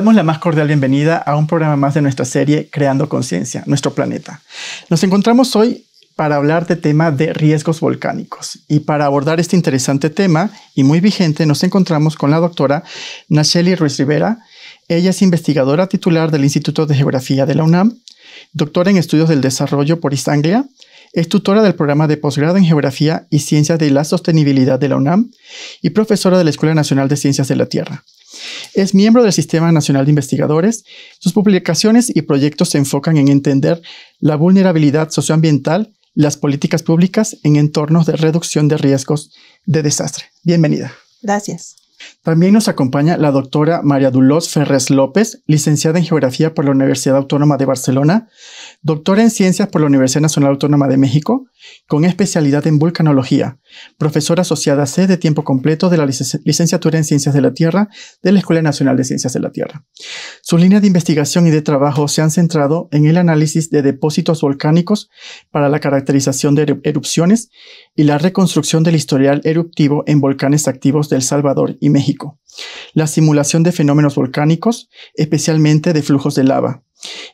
Damos la más cordial bienvenida a un programa más de nuestra serie Creando Conciencia, nuestro planeta. Nos encontramos hoy para hablar de tema de riesgos volcánicos. Y para abordar este interesante tema y muy vigente, nos encontramos con la doctora Nacheli Ruiz Rivera. Ella es investigadora titular del Instituto de Geografía de la UNAM, doctora en estudios del desarrollo por East es tutora del programa de posgrado en Geografía y Ciencias de la Sostenibilidad de la UNAM y profesora de la Escuela Nacional de Ciencias de la Tierra. Es miembro del Sistema Nacional de Investigadores. Sus publicaciones y proyectos se enfocan en entender la vulnerabilidad socioambiental, las políticas públicas en entornos de reducción de riesgos de desastre. Bienvenida. Gracias. También nos acompaña la doctora María Dulos Ferrés López, licenciada en Geografía por la Universidad Autónoma de Barcelona, doctora en Ciencias por la Universidad Nacional Autónoma de México, con especialidad en vulcanología, profesora asociada C de tiempo completo de la licenciatura en Ciencias de la Tierra de la Escuela Nacional de Ciencias de la Tierra. Sus líneas de investigación y de trabajo se han centrado en el análisis de depósitos volcánicos para la caracterización de erupciones y la reconstrucción del historial eruptivo en volcanes activos de El Salvador y México, la simulación de fenómenos volcánicos, especialmente de flujos de lava,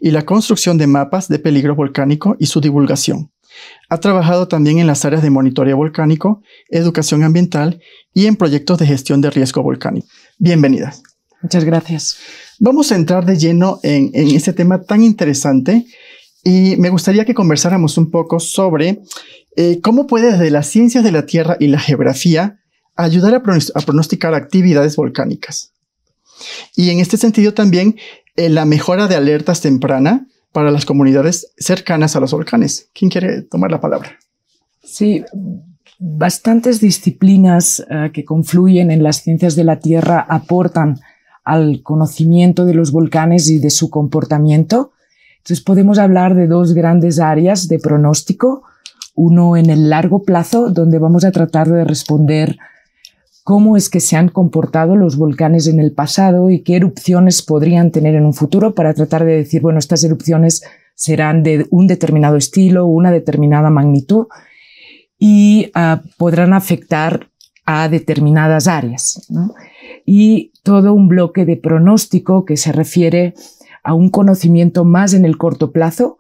y la construcción de mapas de peligro volcánico y su divulgación. Ha trabajado también en las áreas de monitoreo volcánico, educación ambiental y en proyectos de gestión de riesgo volcánico. Bienvenida. Muchas gracias. Vamos a entrar de lleno en, este tema tan interesante y me gustaría que conversáramos un poco sobre eh, cómo puede desde las ciencias de la Tierra y la geografía ayudar a, pronosticar actividades volcánicas. Y en este sentido también eh, la mejora de alertas temprana para las comunidades cercanas a los volcanes. ¿Quién quiere tomar la palabra? Sí, bastantes disciplinas eh, que confluyen en las ciencias de la Tierra aportan al conocimiento de los volcanes y de su comportamiento. Entonces podemos hablar de dos grandes áreas de pronóstico, uno en el largo plazo, donde vamos a tratar de responder cómo es que se han comportado los volcanes en el pasado y qué erupciones podrían tener en un futuro para tratar de decir, bueno, estas erupciones serán de un determinado estilo, una determinada magnitud y ah, podrán afectar a determinadas áreas. Y todo un bloque de pronóstico que se refiere a un conocimiento más en el corto plazo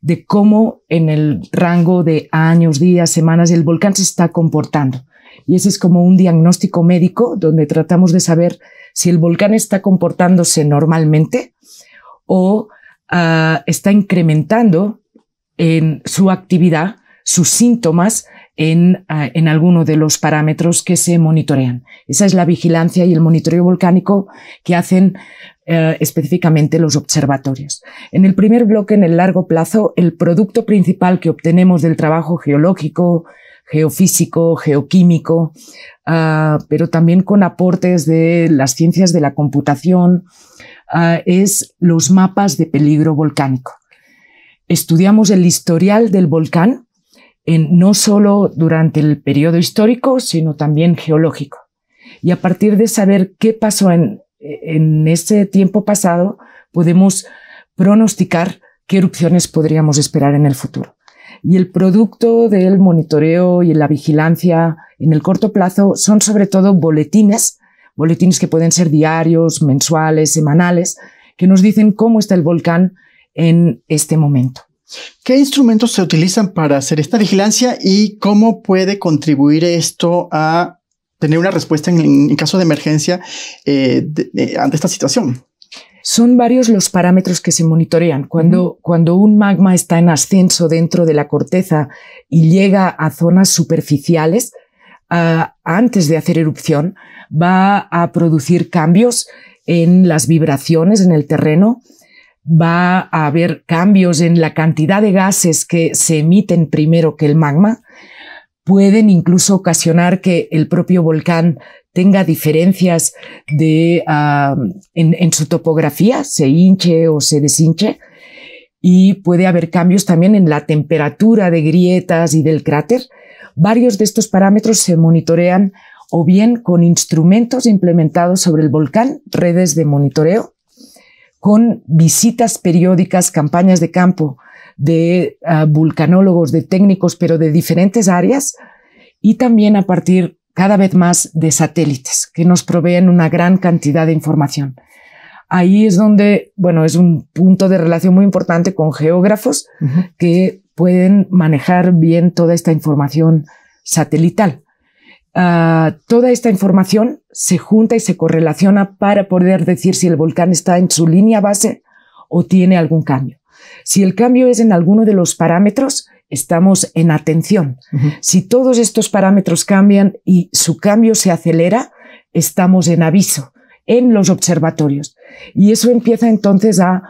de cómo en el rango de años, días, semanas el volcán se está comportando. Y ese es como un diagnóstico médico donde tratamos de saber si el volcán está comportándose normalmente o ah, está incrementando en su actividad, sus síntomas en, ah, en, alguno de los parámetros que se monitorean. Esa es la vigilancia y el monitoreo volcánico que hacen eh, específicamente los observatorios. En el primer bloque, en el largo plazo, el producto principal que obtenemos del trabajo geológico, geofísico, geoquímico, ah, pero también con aportes de las ciencias de la computación, ah, es los mapas de peligro volcánico. Estudiamos el historial del volcán en, no solo durante el periodo histórico, sino también geológico. Y a partir de saber qué pasó en, en ese tiempo pasado podemos pronosticar qué erupciones podríamos esperar en el futuro. Y el producto del monitoreo y la vigilancia en el corto plazo son sobre todo boletines, boletines que pueden ser diarios, mensuales, semanales, que nos dicen cómo está el volcán en este momento. ¿Qué instrumentos se utilizan para hacer esta vigilancia y cómo puede contribuir esto a tener una respuesta en, caso de emergencia eh, ante esta situación? Son varios los parámetros que se monitorean. Cuando, cuando un magma está en ascenso dentro de la corteza y llega a zonas superficiales, ah, antes de hacer erupción, va a producir cambios en las vibraciones en el terreno, va a haber cambios en la cantidad de gases que se emiten primero que el magma, pueden incluso ocasionar que el propio volcán tenga diferencias de, ah, en, su topografía, se hinche o se deshinche, y puede haber cambios también en la temperatura de grietas y del cráter. Varios de estos parámetros se monitorean o bien con instrumentos implementados sobre el volcán, redes de monitoreo, con visitas periódicas, campañas de campo de ah, vulcanólogos, de técnicos, pero de diferentes áreas, y también a partir cada vez más de satélites que nos proveen una gran cantidad de información. Ahí es donde, bueno, es un punto de relación muy importante con geógrafos que pueden manejar bien toda esta información satelital. Ah, toda esta información se junta y se correlaciona para poder decir si el volcán está en su línea base o tiene algún cambio. Si el cambio es en alguno de los parámetros, estamos en atención. Si todos estos parámetros cambian y su cambio se acelera, estamos en aviso en los observatorios. Y eso empieza entonces a,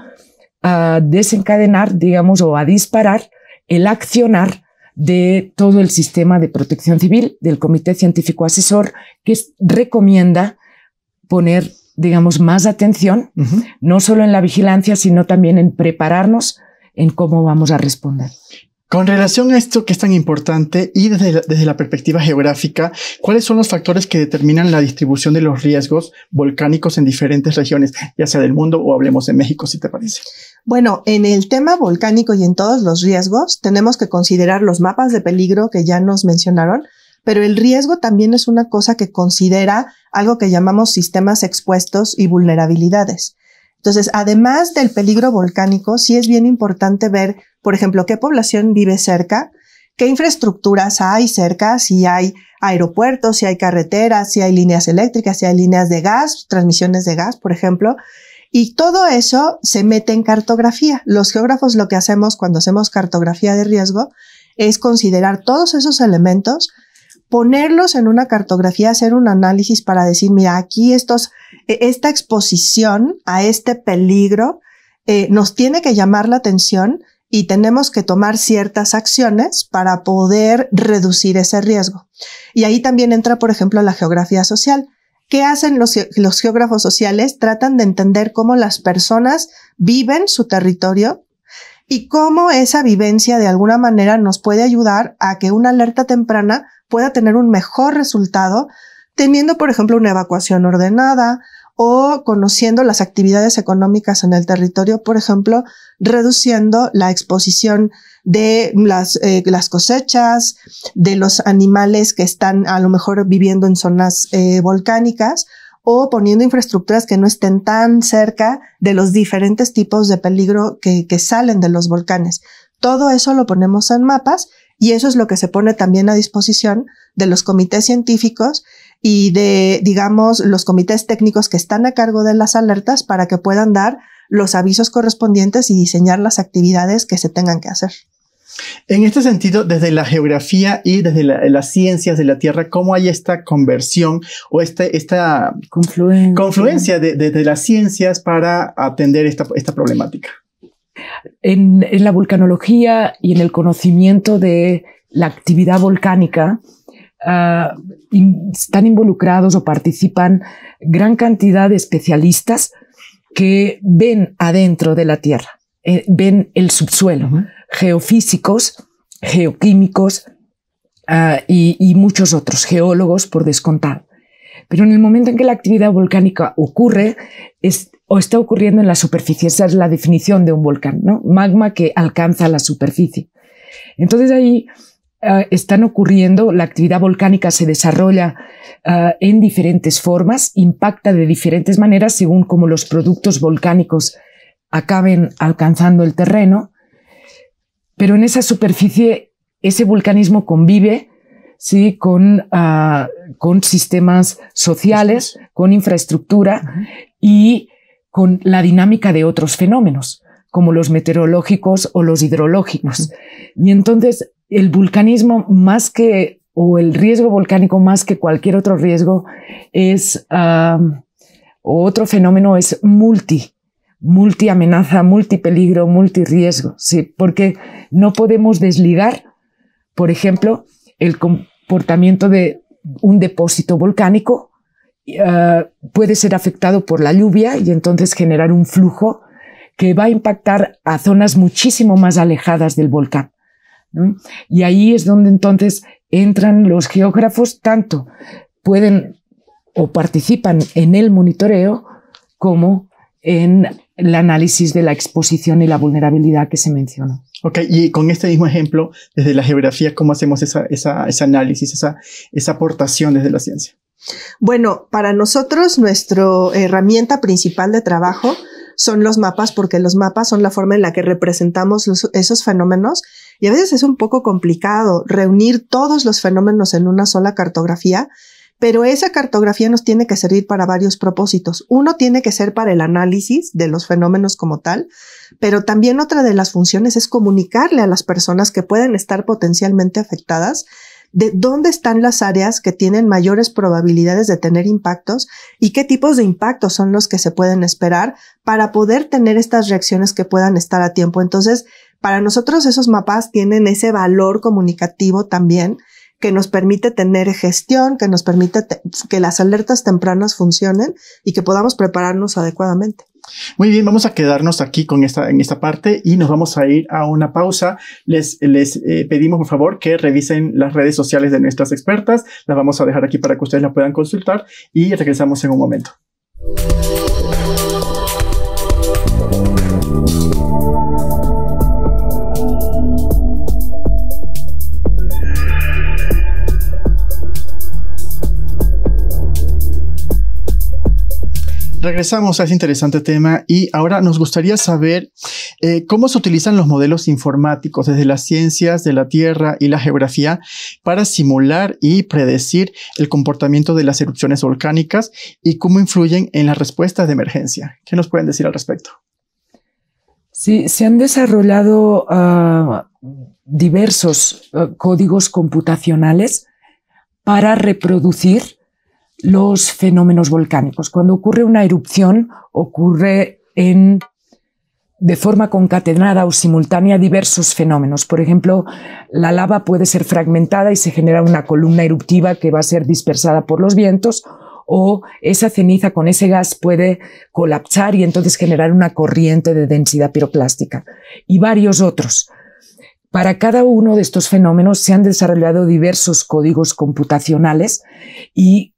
desencadenar, digamos, o a disparar el accionar de todo el sistema de protección civil del Comité Científico Asesor, que recomienda poner, digamos, más atención, no solo en la vigilancia, sino también en prepararnos en cómo vamos a responder. Con relación a esto que es tan importante y desde la, desde la, perspectiva geográfica, ¿cuáles son los factores que determinan la distribución de los riesgos volcánicos en diferentes regiones, ya sea del mundo o hablemos de México, si te parece? Bueno, en el tema volcánico y en todos los riesgos, tenemos que considerar los mapas de peligro que ya nos mencionaron, pero el riesgo también es una cosa que considera algo que llamamos sistemas expuestos y vulnerabilidades. Entonces, además del peligro volcánico, sí es bien importante ver, por ejemplo, qué población vive cerca, qué infraestructuras hay cerca, si hay aeropuertos, si hay carreteras, si hay líneas eléctricas, si hay líneas de gas, transmisiones de gas, por ejemplo. Y todo eso se mete en cartografía. Los geógrafos lo que hacemos cuando hacemos cartografía de riesgo es considerar todos esos elementos ponerlos en una cartografía, hacer un análisis para decir, mira, aquí estos, e, esta exposición a este peligro eh, nos tiene que llamar la atención y tenemos que tomar ciertas acciones para poder reducir ese riesgo. Y ahí también entra, por ejemplo, la geografía social. ¿Qué hacen los, los geógrafos sociales? Tratan de entender cómo las personas viven su territorio y cómo esa vivencia de alguna manera nos puede ayudar a que una alerta temprana pueda tener un mejor resultado teniendo, por ejemplo, una evacuación ordenada o conociendo las actividades económicas en el territorio, por ejemplo, reduciendo la exposición de las, eh, las cosechas, de los animales que están a lo mejor viviendo en zonas eh, volcánicas o poniendo infraestructuras que no estén tan cerca de los diferentes tipos de peligro que, que salen de los volcanes. Todo eso lo ponemos en mapas y eso es lo que se pone también a disposición de los comités científicos y de, digamos, los comités técnicos que están a cargo de las alertas para que puedan dar los avisos correspondientes y diseñar las actividades que se tengan que hacer. En este sentido, desde la geografía y desde las ciencias de la Tierra, ¿cómo hay esta conversión o este, esta confluencia, de, las ciencias para atender esta problemática? En, la vulcanología y en el conocimiento de la actividad volcánica ah, están involucrados o participan gran cantidad de especialistas que ven adentro de la Tierra, eh, ven el subsuelo, geofísicos, geoquímicos ah, y, y muchos otros, geólogos por descontado. Pero en el momento en que la actividad volcánica ocurre, o está ocurriendo en la superficie. Esa es la definición de un volcán, ¿no? Magma que alcanza la superficie. Entonces ahí eh, están ocurriendo, la actividad volcánica se desarrolla eh, en diferentes formas, impacta de diferentes maneras según como los productos volcánicos acaben alcanzando el terreno, pero en esa superficie ese vulcanismo convive ¿sí? con, ah, con sistemas sociales, con infraestructura y con la dinámica de otros fenómenos, como los meteorológicos o los hidrológicos. Y entonces el vulcanismo más que, o el riesgo volcánico más que cualquier otro riesgo es, otro fenómeno es multi, multi amenaza, multi peligro, multi riesgo, sí, porque no podemos desligar, por ejemplo, el comportamiento de un depósito volcánico eh, puede ser afectado por la lluvia y entonces generar un flujo que va a impactar a zonas muchísimo más alejadas del volcán. Y ahí es donde entonces entran los geógrafos, tanto pueden o participan en el monitoreo como en el análisis de la exposición y la vulnerabilidad que se mencionó. Ok, y con este mismo ejemplo, desde la geografía, ¿cómo hacemos esa, esa, ese análisis, esa, esa aportación desde la ciencia? Bueno, para nosotros nuestra herramienta principal de trabajo son los mapas porque los mapas son la forma en la que representamos esos fenómenos y a veces es un poco complicado reunir todos los fenómenos en una sola cartografía pero esa cartografía nos tiene que servir para varios propósitos. Uno tiene que ser para el análisis de los fenómenos como tal, pero también otra de las funciones es comunicarle a las personas que pueden estar potencialmente afectadas de dónde están las áreas que tienen mayores probabilidades de tener impactos y qué tipos de impactos son los que se pueden esperar para poder tener estas reacciones que puedan estar a tiempo. Entonces, para nosotros esos mapas tienen ese valor comunicativo también que nos permite tener gestión, que nos permite que las alertas tempranas funcionen y que podamos prepararnos adecuadamente. Muy bien, vamos a quedarnos aquí con esta, en esta parte y nos vamos a ir a una pausa. Les, les eh, pedimos por favor que revisen las redes sociales de nuestras expertas. Las vamos a dejar aquí para que ustedes la puedan consultar y regresamos en un momento. Regresamos a ese interesante tema y ahora nos gustaría saber eh, cómo se utilizan los modelos informáticos desde las ciencias de la Tierra y la geografía para simular y predecir el comportamiento de las erupciones volcánicas y cómo influyen en las respuestas de emergencia. ¿Qué nos pueden decir al respecto? Sí, se han desarrollado ah, diversos ah, códigos computacionales para reproducir los fenómenos volcánicos. Cuando ocurre una erupción, ocurre en, de forma concatenada o simultánea diversos fenómenos. Por ejemplo, la lava puede ser fragmentada y se genera una columna eruptiva que va a ser dispersada por los vientos o esa ceniza con ese gas puede colapsar y entonces generar una corriente de densidad piroclástica y varios otros. Para cada uno de estos fenómenos se han desarrollado diversos códigos computacionales y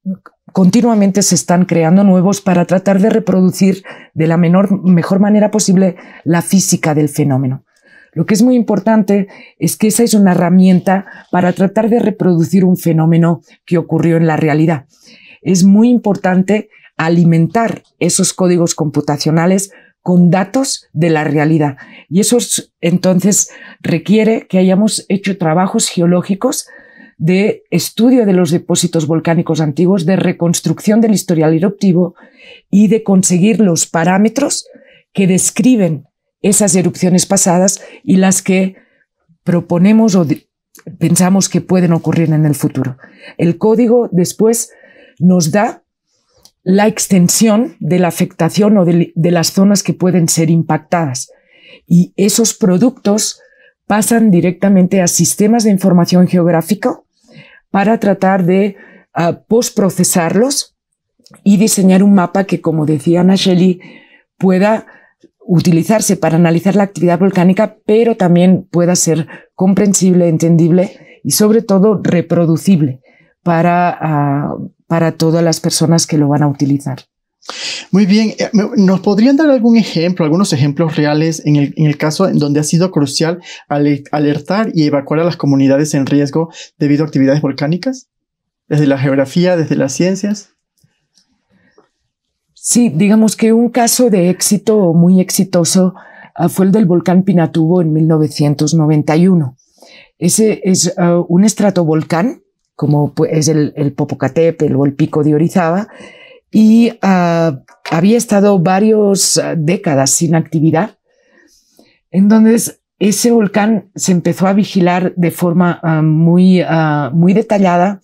continuamente se están creando nuevos para tratar de reproducir de la menor, mejor manera posible la física del fenómeno. Lo que es muy importante es que esa es una herramienta para tratar de reproducir un fenómeno que ocurrió en la realidad. Es muy importante alimentar esos códigos computacionales con datos de la realidad. Y eso entonces requiere que hayamos hecho trabajos geológicos de estudio de los depósitos volcánicos antiguos, de reconstrucción del historial eruptivo y de conseguir los parámetros que describen esas erupciones pasadas y las que proponemos o pensamos que pueden ocurrir en el futuro. El código después nos da la extensión de la afectación o de, de las zonas que pueden ser impactadas. Y esos productos pasan directamente a sistemas de información geográfico para tratar de uh, postprocesarlos y diseñar un mapa que, como decía Ana Shelley, pueda utilizarse para analizar la actividad volcánica, pero también pueda ser comprensible, entendible y sobre todo reproducible para, uh, para todas las personas que lo van a utilizar. Muy bien, eh, ¿nos podrían dar algún ejemplo, algunos ejemplos reales en el, caso en donde ha sido crucial alertar y evacuar a las comunidades en riesgo debido a actividades volcánicas? Desde la geografía, desde las ciencias. Sí, digamos que un caso de éxito muy exitoso ah, fue el del volcán Pinatubo en 1991. Ese es ah, un estratovolcán, como es el, el Popocatépetl o el Pico de Orizaba, y ah, había estado varias décadas sin actividad. Entonces, ese volcán se empezó a vigilar de forma muy, muy detallada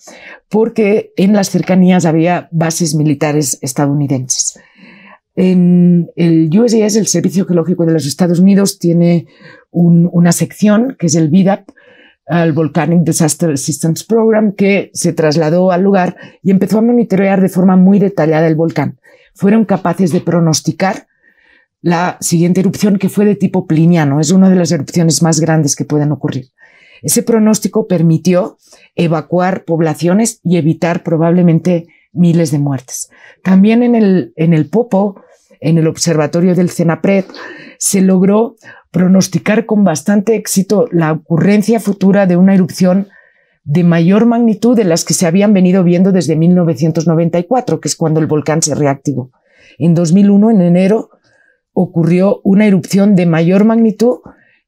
porque en las cercanías había bases militares estadounidenses. En el USGS, el Servicio Geológico de los Estados Unidos, tiene una sección que es el VIDAP, el Volcanic Disaster Assistance Program, que se trasladó al lugar y empezó a monitorear de forma muy detallada el volcán. Fueron capaces de pronosticar la siguiente erupción que fue de tipo pliniano. Es una de las erupciones más grandes que pueden ocurrir. Ese pronóstico permitió evacuar poblaciones y evitar probablemente miles de muertes. También en el, en el Popo, en el observatorio del CENAPRED, se logró pronosticar con bastante éxito la ocurrencia futura de una erupción de mayor magnitud de las que se habían venido viendo desde 1994, que es cuando el volcán se reactivó. En 2001, en enero, ocurrió una erupción de mayor magnitud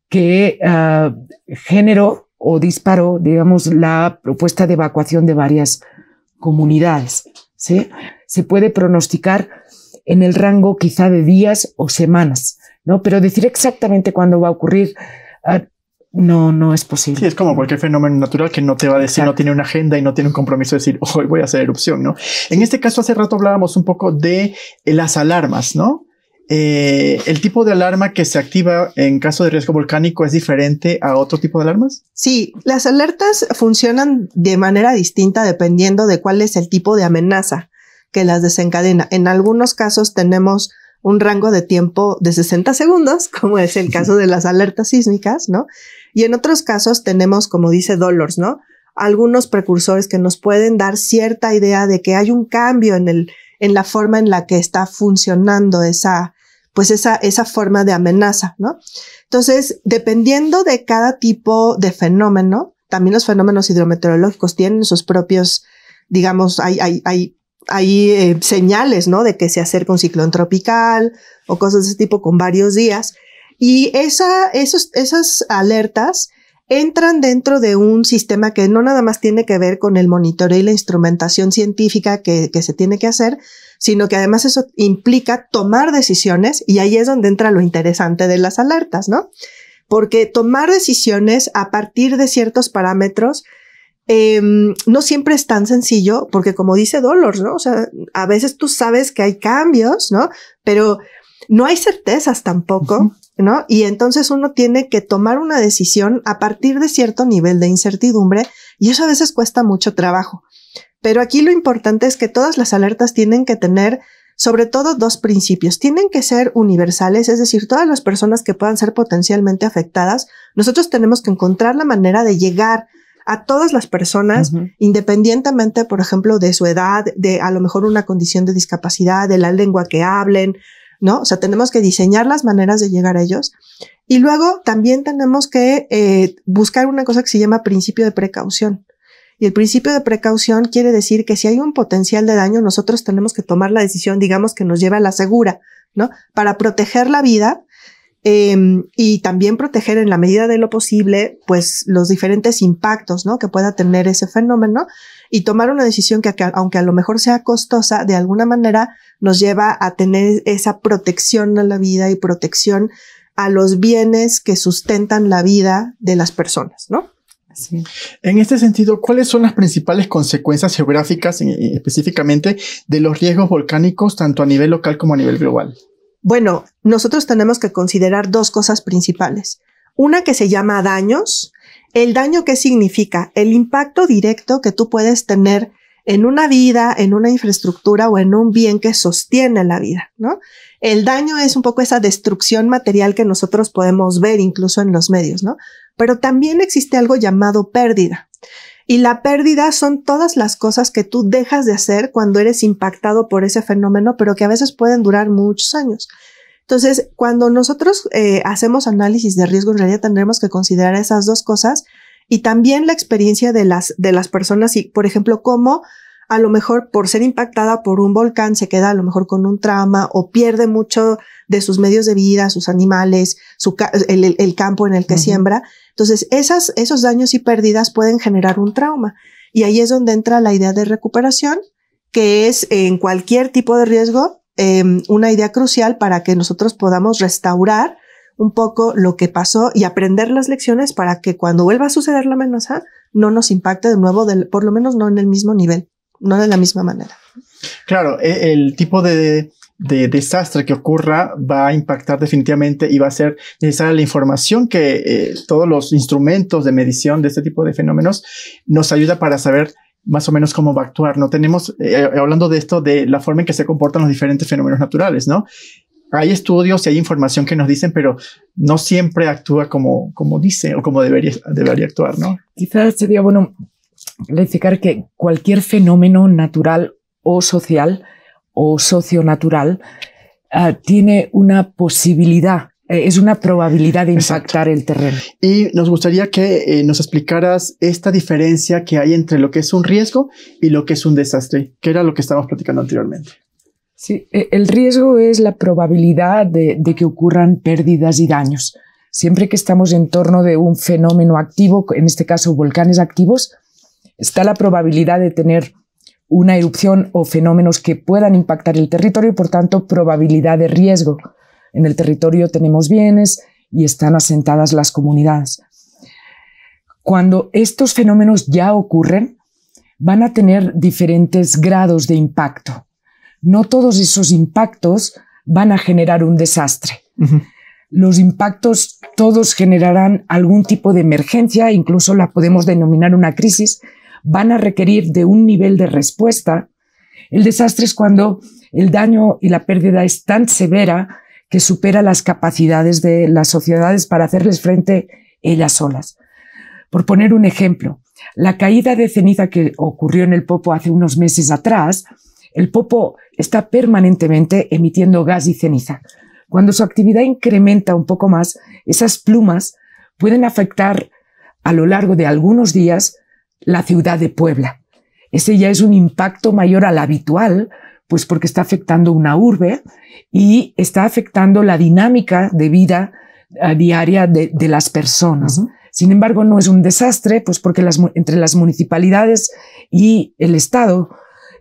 que uh, generó o disparó, digamos, la propuesta de evacuación de varias comunidades. Se puede pronosticar en el rango quizá de días o semanas, ¿no? Pero decir exactamente cuándo va a ocurrir uh, no, no es posible. Sí, es como cualquier fenómeno natural que no te va a decir, no tiene una agenda y no tiene un compromiso de decir, hoy voy a hacer erupción, ¿no? En este caso, hace rato hablábamos un poco de las alarmas, ¿no? Eh, ¿el tipo de alarma que se activa en caso de riesgo volcánico es diferente a otro tipo de alarmas? Sí, las alertas funcionan de manera distinta dependiendo de cuál es el tipo de amenaza que las desencadena. En algunos casos tenemos un rango de tiempo de 60 segundos, como es el caso de las alertas sísmicas, ¿no? Y en otros casos tenemos, como dice Dolores, ¿no? Algunos precursores que nos pueden dar cierta idea de que hay un cambio en el, en la forma en la que está funcionando esa, pues esa, esa forma de amenaza, ¿no? Entonces, dependiendo de cada tipo de fenómeno, también los fenómenos hidrometeorológicos tienen sus propios, digamos, hay, hay, hay, hay eh, señales, ¿no? De que se acerca un ciclón tropical o cosas de ese tipo con varios días. Y esa, esos, esas alertas entran dentro de un sistema que no nada más tiene que ver con el monitoreo y la instrumentación científica que, que se tiene que hacer, sino que además eso implica tomar decisiones y ahí es donde entra lo interesante de las alertas, ¿no? Porque tomar decisiones a partir de ciertos parámetros em, no siempre es tan sencillo, porque como dice Dolores, ¿no? O sea, a veces tú sabes que hay cambios, ¿no? Pero no hay certezas tampoco. ¿no? Y entonces uno tiene que tomar una decisión a partir de cierto nivel de incertidumbre y eso a veces cuesta mucho trabajo. Pero aquí lo importante es que todas las alertas tienen que tener sobre todo dos principios. Tienen que ser universales, es decir, todas las personas que puedan ser potencialmente afectadas, nosotros tenemos que encontrar la manera de llegar a todas las personas, independientemente, por ejemplo, de su edad, de a lo mejor una condición de discapacidad, de la lengua que hablen, ¿no? O sea, tenemos que diseñar las maneras de llegar a ellos. Y luego también tenemos que eh, buscar una cosa que se llama principio de precaución. Y el principio de precaución quiere decir que si hay un potencial de daño, nosotros tenemos que tomar la decisión, digamos, que nos lleve a la segura, ¿no? Para proteger la vida em, y también proteger en la medida de lo posible, pues, los diferentes impactos, ¿no? Que pueda tener ese fenómeno y tomar una decisión que, aunque a lo mejor sea costosa, de alguna manera nos lleva a tener esa protección a la vida y protección a los bienes que sustentan la vida de las personas, ¿no? En este sentido, ¿cuáles son las principales consecuencias geográficas específicamente de los riesgos volcánicos tanto a nivel local como a nivel global? Bueno, nosotros tenemos que considerar dos cosas principales. Una que se llama daños el daño, ¿qué significa? El impacto directo que tú puedes tener en una vida, en una infraestructura o en un bien que sostiene la vida, ¿no? El daño es un poco esa destrucción material que nosotros podemos ver incluso en los medios, ¿no? Pero también existe algo llamado pérdida. Y la pérdida son todas las cosas que tú dejas de hacer cuando eres impactado por ese fenómeno, pero que a veces pueden durar muchos años. Entonces, cuando nosotros eh, hacemos análisis de riesgo, en realidad tendremos que considerar esas dos cosas y también la experiencia de las, de las personas y, por ejemplo, cómo a lo mejor por ser impactada por un volcán se queda a lo mejor con un trauma o pierde mucho de sus medios de vida, sus animales, su el, campo en el que siembra. Entonces, esas, esos daños y pérdidas pueden generar un trauma. Y ahí es donde entra la idea de recuperación, que es en cualquier tipo de riesgo em, una idea crucial para que nosotros podamos restaurar un poco lo que pasó y aprender las lecciones para que cuando vuelva a suceder la amenaza no nos impacte de nuevo, por lo menos no en el mismo nivel, no de la misma manera. Claro, e, el tipo de, de desastre que ocurra va a impactar definitivamente y va a ser necesaria la información que eh, todos los instrumentos de medición de este tipo de fenómenos nos ayuda para saber más o menos cómo va a actuar. No tenemos, eh, hablando de esto, de la forma en que se comportan los diferentes fenómenos naturales, ¿no? Hay estudios y hay información que nos dicen, pero no siempre actúa como, como dice o como debería, debería actuar, ¿no? Quizás sería bueno clarificar que cualquier fenómeno natural o social o socio-natural, ah, tiene una posibilidad, eh, es una probabilidad de impactar el terreno. Y nos gustaría que eh, nos explicaras esta diferencia que hay entre lo que es un riesgo y lo que es un desastre, que era lo que estábamos platicando anteriormente. Sí, e, el riesgo es la probabilidad de, de que ocurran pérdidas y daños. Siempre que estamos en torno de un fenómeno activo, en este caso volcanes activos, está la probabilidad de tener una erupción o fenómenos que puedan impactar el territorio y por tanto probabilidad de riesgo. En el territorio tenemos bienes y están asentadas las comunidades. Cuando estos fenómenos ya ocurren, van a tener diferentes grados de impacto. No todos esos impactos van a generar un desastre. Los impactos todos generarán algún tipo de emergencia, incluso la podemos denominar una crisis, van a requerir de un nivel de respuesta. El desastre es cuando el daño y la pérdida es tan severa que supera las capacidades de las sociedades para hacerles frente ellas solas. Por poner un ejemplo, la caída de ceniza que ocurrió en el Popo hace unos meses atrás, el Popo está permanentemente emitiendo gas y ceniza. Cuando su actividad incrementa un poco más, esas plumas pueden afectar a lo largo de algunos días la ciudad de Puebla. Ese ya es un impacto mayor al habitual, pues porque está afectando una urbe y está afectando la dinámica de vida eh, diaria de, las personas. Sin embargo, no es un desastre, pues porque entre las municipalidades y el Estado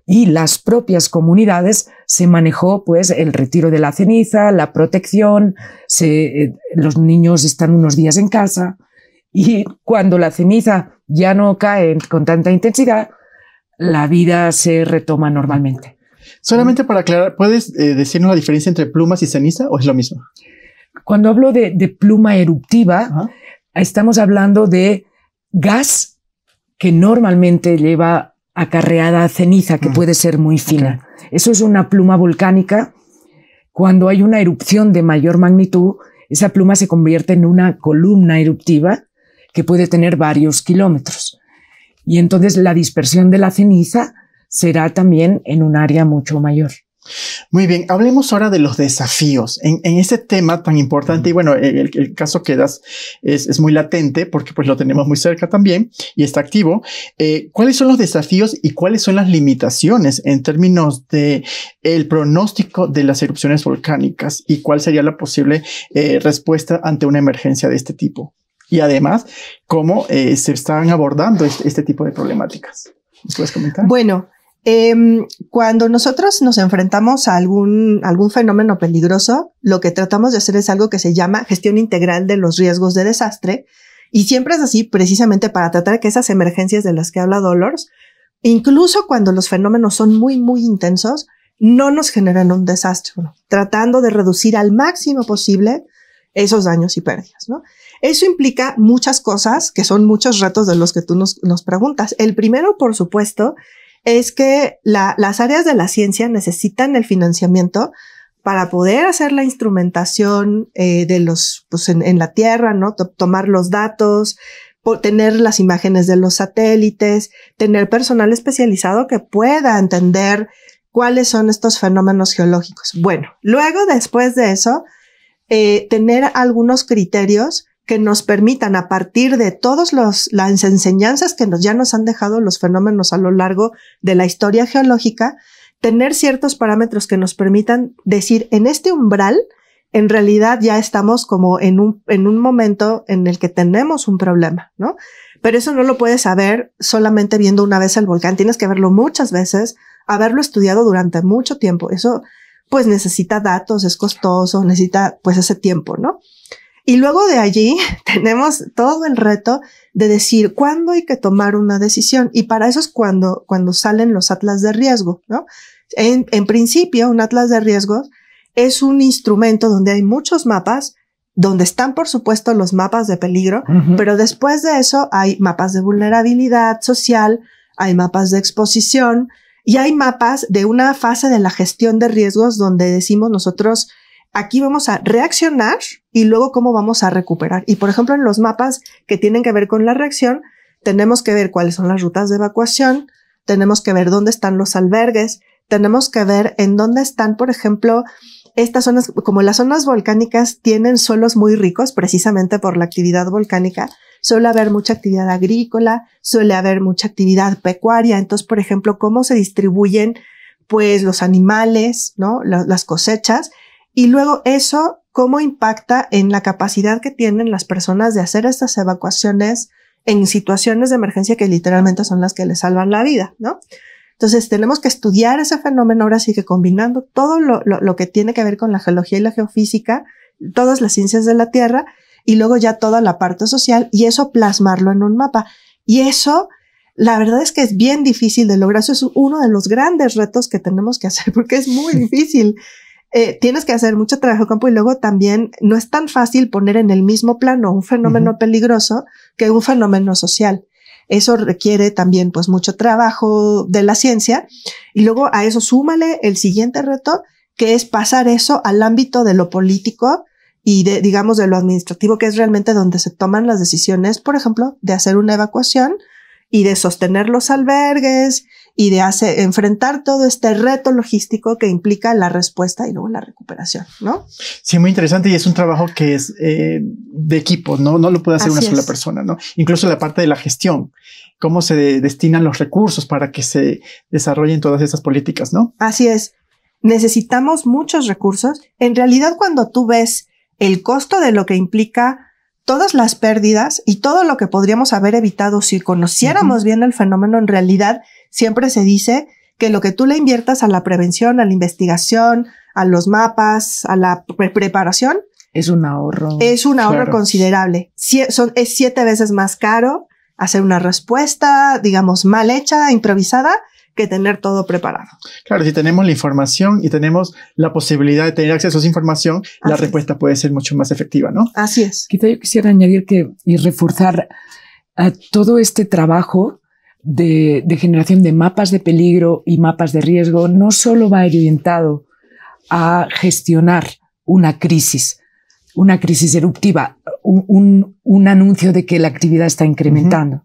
y las propias comunidades se manejó pues el retiro de la ceniza, la protección, eh, los niños están unos días en casa y cuando la ceniza ya no cae con tanta intensidad, la vida se retoma normalmente. Solamente para aclarar, ¿puedes eh, decirnos la diferencia entre plumas y ceniza o es lo mismo? Cuando hablo de, pluma eruptiva, estamos hablando de gas que normalmente lleva acarreada ceniza, que puede ser muy fina. Eso es una pluma volcánica. Cuando hay una erupción de mayor magnitud, esa pluma se convierte en una columna eruptiva que puede tener varios kilómetros. Y entonces la dispersión de la ceniza será también en un área mucho mayor. Muy bien, hablemos ahora de los desafíos en, en este tema tan importante y bueno, el, caso que das es, muy latente porque pues lo tenemos muy cerca también y está activo. Eh, ¿Cuáles son los desafíos y cuáles son las limitaciones en términos de el pronóstico de las erupciones volcánicas y cuál sería la posible eh, respuesta ante una emergencia de este tipo? Y además cómo eh, se están abordando este, este, tipo de problemáticas. ¿Nos puedes comentar? Bueno, em, cuando nosotros nos enfrentamos a algún, algún fenómeno peligroso, lo que tratamos de hacer es algo que se llama gestión integral de los riesgos de desastre. Y siempre es así precisamente para tratar que esas emergencias de las que habla Dolores, incluso cuando los fenómenos son muy, muy intensos, no nos generan un desastre, tratando de reducir al máximo posible esos daños y pérdidas, ¿no? Eso implica muchas cosas, que son muchos retos de los que tú nos, preguntas. El primero, por supuesto, es que las áreas de la ciencia necesitan el financiamiento para poder hacer la instrumentación eh, de los, pues en, la tierra, ¿no? tomar los datos, tener las imágenes de los satélites, tener personal especializado que pueda entender cuáles son estos fenómenos geológicos. Bueno, luego después de eso, eh, tener algunos criterios que nos permitan a partir de todas las enseñanzas que nos, ya nos han dejado los fenómenos a lo largo de la historia geológica, tener ciertos parámetros que nos permitan decir en este umbral, en realidad ya estamos como en un, en un momento en el que tenemos un problema, ¿no? Pero eso no lo puedes saber solamente viendo una vez el volcán, tienes que verlo muchas veces, haberlo estudiado durante mucho tiempo. Eso pues necesita datos, es costoso, necesita pues ese tiempo, ¿no? Y luego de allí tenemos todo el reto de decir cuándo hay que tomar una decisión. Y para eso es cuando, cuando salen los atlas de riesgo, ¿no? En, en principio, un atlas de riesgos es un instrumento donde hay muchos mapas, donde están, por supuesto, los mapas de peligro, pero después de eso hay mapas de vulnerabilidad social, hay mapas de exposición y hay mapas de una fase de la gestión de riesgos donde decimos nosotros, aquí vamos a reaccionar y luego cómo vamos a recuperar. Y por ejemplo, en los mapas que tienen que ver con la reacción, tenemos que ver cuáles son las rutas de evacuación, tenemos que ver dónde están los albergues, tenemos que ver en dónde están, por ejemplo, estas zonas, como las zonas volcánicas tienen suelos muy ricos precisamente por la actividad volcánica, suele haber mucha actividad agrícola, suele haber mucha actividad pecuaria. Entonces, por ejemplo, cómo se distribuyen pues los animales, ¿no? las cosechas. Y luego eso, cómo impacta en la capacidad que tienen las personas de hacer estas evacuaciones en situaciones de emergencia que literalmente son las que les salvan la vida, ¿no? Entonces tenemos que estudiar ese fenómeno ahora sí que combinando todo lo, lo, que tiene que ver con la geología y la geofísica, todas las ciencias de la Tierra y luego ya toda la parte social y eso plasmarlo en un mapa. Y eso, la verdad es que es bien difícil de lograr. Eso es uno de los grandes retos que tenemos que hacer porque es muy difícil. Eh, tienes que hacer mucho trabajo de campo y luego también no es tan fácil poner en el mismo plano un fenómeno peligroso que un fenómeno social. Eso requiere también pues mucho trabajo de la ciencia y luego a eso súmale el siguiente reto que es pasar eso al ámbito de lo político y de, digamos, de lo administrativo, que es realmente donde se toman las decisiones, por ejemplo, de hacer una evacuación y de sostener los albergues y de hacer, enfrentar todo este reto logístico que implica la respuesta y luego la recuperación, ¿no? Sí, muy interesante y es un trabajo que es eh, de equipo, ¿no? No lo puede hacer una sola persona, ¿no? Incluso la parte de la gestión, cómo se destinan los recursos para que se desarrollen todas esas políticas, ¿no? Así es. Necesitamos muchos recursos. En realidad, cuando tú ves el costo de lo que implica todas las pérdidas y todo lo que podríamos haber evitado si conociéramos bien el fenómeno, en realidad siempre se dice que lo que tú le inviertas a la prevención, a la investigación, a los mapas, a la preparación, es un ahorro. Es un ahorro considerable. son, es siete veces más caro hacer una respuesta, digamos, mal hecha, improvisada, que tener todo preparado. Claro, si tenemos la información y tenemos la posibilidad de tener acceso a esa información, la respuesta puede ser mucho más efectiva, ¿no? Así es. Quizá yo quisiera añadir que y reforzar a todo este trabajo de, de generación de mapas de peligro y mapas de riesgo no solo va orientado a gestionar una crisis, una crisis eruptiva, un, un, anuncio de que la actividad está incrementando.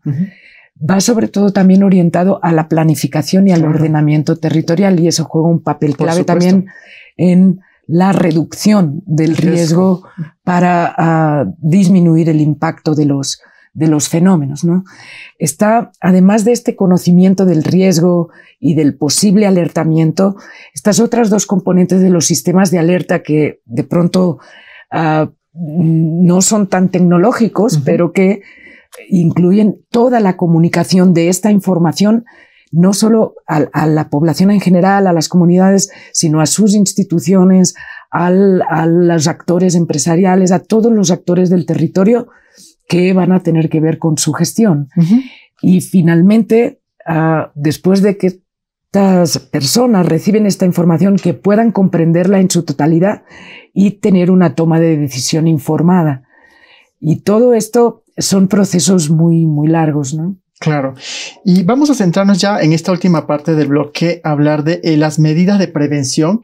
Va sobre todo también orientado a la planificación y al ordenamiento territorial y eso juega un papel clave también en la reducción del riesgo para ah, disminuir el impacto de los, de los fenómenos. ¿no? Está, además de este conocimiento del riesgo y del posible alertamiento, estas otras dos componentes de los sistemas de alerta que de pronto uh, no son tan tecnológicos, pero que incluyen toda la comunicación de esta información, no solo a, la población en general, a las comunidades, sino a sus instituciones, a los actores empresariales, a todos los actores del territorio que van a tener que ver con su gestión. Y finalmente, ah, después de que estas personas reciben esta información, que puedan comprenderla en su totalidad y tener una toma de decisión informada. Y todo esto son procesos muy, muy largos, ¿no? Claro. Y vamos a centrarnos ya en esta última parte del bloque, hablar de eh, las medidas de prevención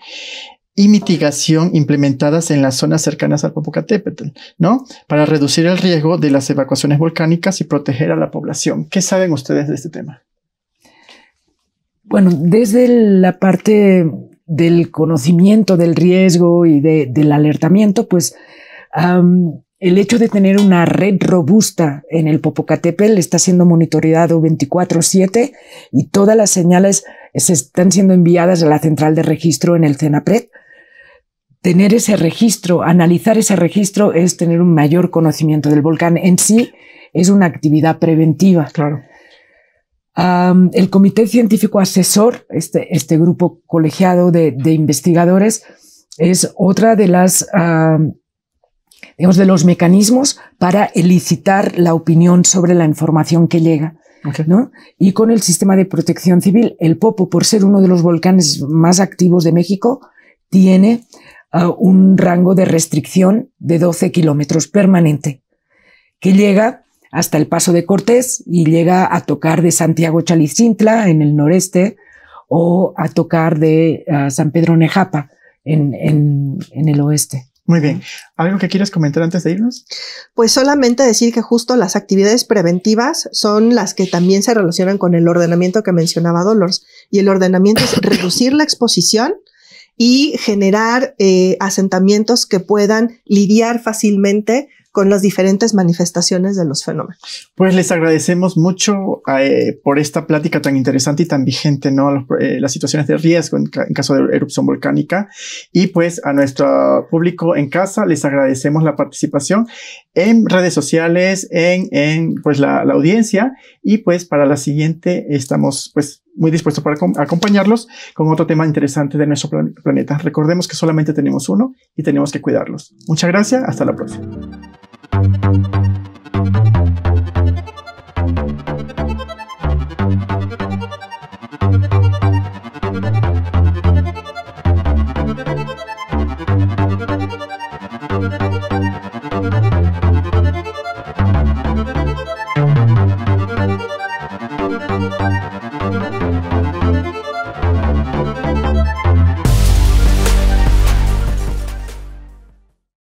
y mitigación implementadas en las zonas cercanas al Popocatépetl, ¿no? Para reducir el riesgo de las evacuaciones volcánicas y proteger a la población. ¿Qué saben ustedes de este tema? Bueno, desde la parte del conocimiento del riesgo y del alertamiento, pues el hecho de tener una red robusta en el Popocatépetl está siendo monitoreado 24/7 y todas las señales se están siendo enviadas a la central de registro en el CENAPRED tener ese registro, analizar ese registro es tener un mayor conocimiento del volcán. En sí es una actividad preventiva. Claro. el Comité Científico Asesor, este, este grupo colegiado de, investigadores, es otra de las, digamos, de los mecanismos para elicitar la opinión sobre la información que llega. ¿no? Y con el sistema de protección civil, el Popo, por ser uno de los volcanes más activos de México, tiene un rango de restricción de 12 kilómetros permanente, que llega hasta el Paso de Cortés y llega a tocar de Santiago Chalicintla en el noreste o a tocar de San Pedro Nejapa en, en, el oeste. Muy bien. ¿Algo que quieras comentar antes de irnos? Pues solamente decir que justo las actividades preventivas son las que también se relacionan con el ordenamiento que mencionaba Dolores. Y el ordenamiento es reducir la exposición y generar eh, asentamientos que puedan lidiar fácilmente con las diferentes manifestaciones de los fenómenos. Pues les agradecemos mucho eh, por esta plática tan interesante y tan vigente, ¿no? Eh, las situaciones de riesgo en, caso de erupción volcánica. Y pues a nuestro público en casa les agradecemos la participación en redes sociales, en, pues la audiencia. Y pues para la siguiente estamos pues muy dispuestos para acompañarlos con otro tema interesante de nuestro planeta. Recordemos que solamente tenemos uno y tenemos que cuidarlos. Muchas gracias. Hasta la próxima.